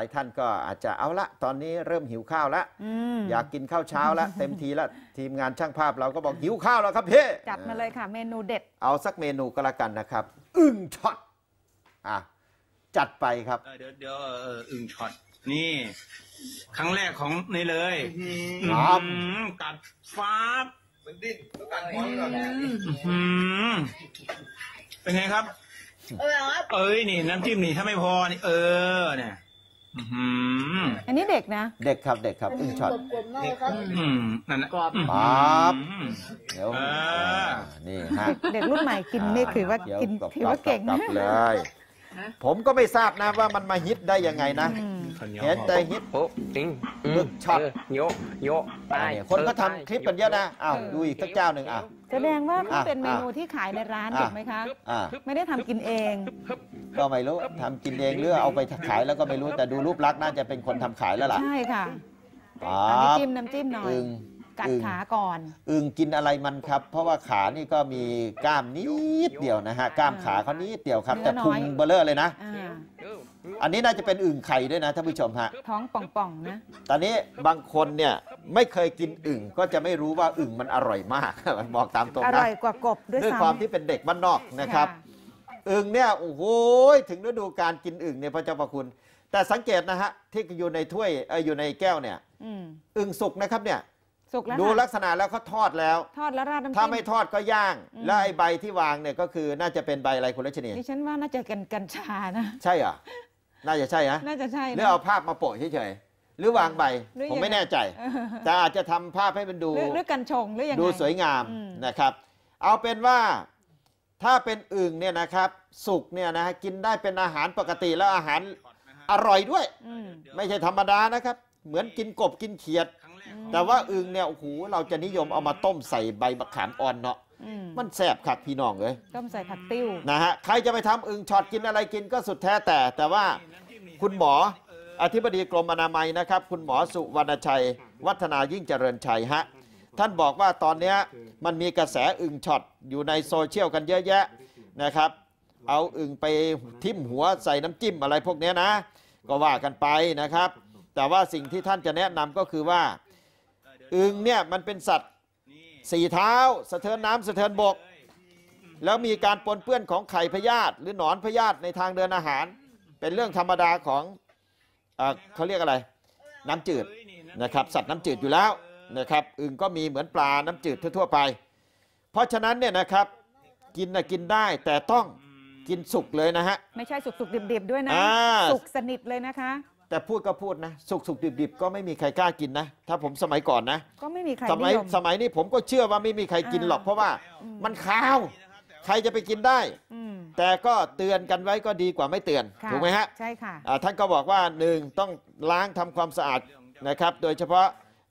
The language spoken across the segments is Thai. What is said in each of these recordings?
หลายท่านก็อาจจะเอาละ ตอนนี้เริ่มหิวข้าวละอืมอยากกินข้าวเช้าละเต็มทีละทีมงานช่างภาพเราก็บอกหิวข้าวแล้วครับพี่จัดมาเลยค่ะเมนูเด็ด เอาสักเมนูก็แล้วกันนะครับ อึ่งช็อตอะจัดไปครับเออเดี๋ยวเดี๋ยวเออเอออึ่งช็อตนี่ ครั้งแรกของนี่เลยครับอื้อหือกัดฟ้าบมันดิ้นต้องการหัวมันก่อนอื้อหือเป็นไงครับเออครับ เอ้ยนี่น้ำจิ้มนี่ถ้าไม่พอนี่เออเนี่ย อื้อหืออันนี้เด็กนะเด็กครับเด็กครับอึ่งช็อตกลมๆมากเลยครับอืมนั่นนะกรอบอื้อปั๊บหือเดี๋ยวเออ นี่ฮะเด็กรุ่นใหม่กินนี่ถือว่าเดี๋ยกินกรอบถือว่าเก่งกรอบๆเลย ผมก็ไม่ทราบนะว่ามันมาฮิตได้ยังไงนะอืมข้าวเหนียวเห็นแต่ฮิตโอ้จริงหมึกช็อตเโยโยไปอ่าเนี่ยคนก็ทำคลิปกันเยอะนะอ้าวดูอีกสักเจ้าหนึ่งอะแสดงว่าเขาอะเป็นเมนูที่ขายในร้านอะถูกไหมคะอ่าไม่ได้ทำกินเอง ก็ไม่รู้ทำกินเองหรือเอาไปขายแล้วก็ไม่รู้แต่ดูรูปลักษณ์น่าจะเป็นคนทำขายแล้วล่ะใช่ค่ะป๊าอันนี้บจิ้มน้ำจิ้มหน่อยอึ่ง กัดอึ่งขาก่อน อึ่งกินอะไรมันครับ เพราะว่าขานี่ก็มีกล้ามนิดเดียวนะฮะกล้ามขาเขานิดเดียวครับเนื้แต่อน้พุองยเบลเลอร์เลยนะอ่าอันนี้น่าจะเป็นอึ่งไข่ด้วยนะท่านผู้ชมฮะท้องป่องๆนะ ตอนนี้บางคนเนี่ยไม่เคยกินอึ่งก็จะไม่รู้ว่าอึ่งมันอร่อยมากบอกตามตรงอนะร่อยกว่ากบด้วยด้วยซ้ำความที่เป็นเด็กบ้านนอกนะครับอึ่งเนี่ยโอ้โหถึงฤดูการกินอึ่งเนี่ยพระเจ้าประคุณ แต่สังเกตนะฮะที่อยู่ในถ้วยเอยอยู่ในแก้วเนี่ยอืมอึ่งสุกนะครับเนี่ย สุกแล้วดูค่ะลักษณะแล้วเขาทอดแล้ว ทอดแล้วราดน้ำถ้าจิ้มไม่ทอดก็ย่าง อืม แล้วไอ้ใบที่วางเนี่ยก็คือน่าจะเป็นใบอะไรคุณรัชนีดิฉันว่าน่าจะกันกัญชานะ ใช่เหรอน่าจะใช่ฮะน่าจะใช่หนะรือเอาภาพมาโปะเฉยๆหรือวางใบหรือยังไงผมไม่แน่ใจ เออแต่อาจจะทำภาพให้มันดู หรือหรือกันชงหรือยังไง ดูสวยงามอืม นะครับ เอาเป็นว่าถ้าเป็นอึ่งเนี่ยนะครับ สุกเนี่ยนะฮะกินได้เป็นอาหารปกติแล้วอาหารอร่อยด้วย อืม ไม่ใช่ธรรมดานะครับ เหมือนกินกบกินเขียดครั้ง แรกแต่ว่าอึ่งเนี่ยโอ้โหเราจะนิยมเอามาต้มใส่ใบมะขามอ่อนเนาะอืมมันแสบคักพี่น้องเลยต้มใส่ผักติ้วนะฮะใครจะไปทำอึ่งช็อตกินอะไรกินก็สุดแท้แต่ แต่ว่าคุณหมออธิบดีกรมอนามัยนะครับ คุณหมอสุวรรณชัย วัฒนายิ่งเจริญชัยฮะท่านบอกว่าตอนเนี้ยมันมีกระแสอึ่งช็อตอยู่ในโซเชียลกันเยอะแยะนะครับ เอาอึ่งไปทิ่มหัวใส่น้ำจิ้มอะไรพวกเนี้ยนะ ก็ว่ากันไปนะครับ แต่ว่าสิ่งที่ท่านจะแนะนำก็คือว่า อึ่งเนี่ยมันเป็นสัตว์สี่เท้า สะเทินน้ำสะเทินบก แล้วมีการปนเปื้อนของไข่พยาธิหรือหนอนพยาธิในทางเดินอาหาร เป็นเรื่องธรรมดาของเออเขาเรียกอะไร น้ำจืดนะครับสัตว์น้ำจืดอยู่แล้วนะครับอึ่งก็มีเหมือนปลาน้ำจืดทั่วๆไป เพราะฉะนั้นเนี่ยนะครับกินนะกินได้แต่ต้องกินสุกเลยนะฮะ ไม่ใช่สุกๆดิบๆด้วยนะ สุกสนิทเลยนะคะ แต่พูดก็พูดนะ สุกสุกดิบดิบๆก็ไม่มีใครกล้ากินนะ ถ้าผมสมัยก่อนนะ ก็ไม่มีใครสนิมัยยมสมัยนี้ผมก็เชื่อว่าไม่มีใครกินหรอกอ่าเพราะว่ามันคาว ใครจะไปกินได้อืมแต่ก็เตือนกันไว้ก็ดีกว่าไม่เตือนค่ถูกไหมฮะ ใช่ค่ะอ่าท่านก็บอกว่าหนึ่งต้องล้างทำความสะอาดนะครับ โดยเฉพาะ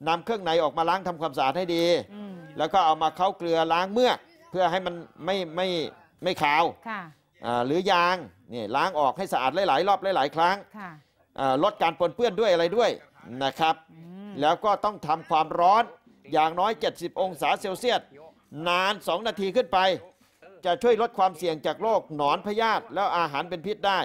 นำเครื่องในออกมาล้างทำความสะอาดให้ดีอืมแล้วก็เอามาเข้าเกลือล้างเมือกเพื่อให้มันไม่ไม่ไม่ขาวค่ะอ่าหรือยางนี่ล้างออกให้สะอาดหลายๆรอบหลาย ๆ ครั้งค่ะอ่า ลดการปนเปื้อนด้วยอะไรด้วยนะครับอืมแล้วก็ต้องทำความร้อนอย่างน้อย 70 องศาเซลเซียสนาน 2 นาทีขึ้นไป จะช่วยลดความเสี่ยงจากโรคหนอนพยาธิแล้วอาหารเป็นพิษได้